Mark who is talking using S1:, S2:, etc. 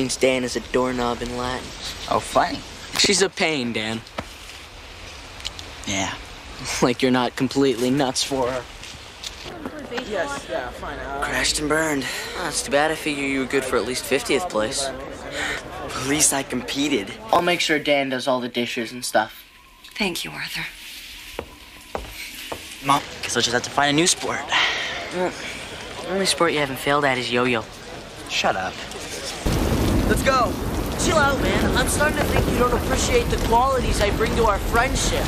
S1: Means Dan is a doorknob in Latin.
S2: Oh, funny.
S1: She's a pain, Dan.
S2: Yeah.
S1: Like you're not completely nuts for her.
S3: Yes, yeah, fine. Uh,
S1: Crashed and burned. Oh, it's too bad. I figure you were good for at least 50th place.
S4: At least I competed.
S1: I'll make sure Dan does all the dishes and stuff.
S5: Thank you, Arthur.
S2: Mom, guess I'll just have to find a new sport.
S1: The only sport you haven't failed at is yo-yo.
S2: Shut up.
S4: Let's go.
S1: Chill out, man. I'm starting to think you don't appreciate the qualities I bring to our friendship.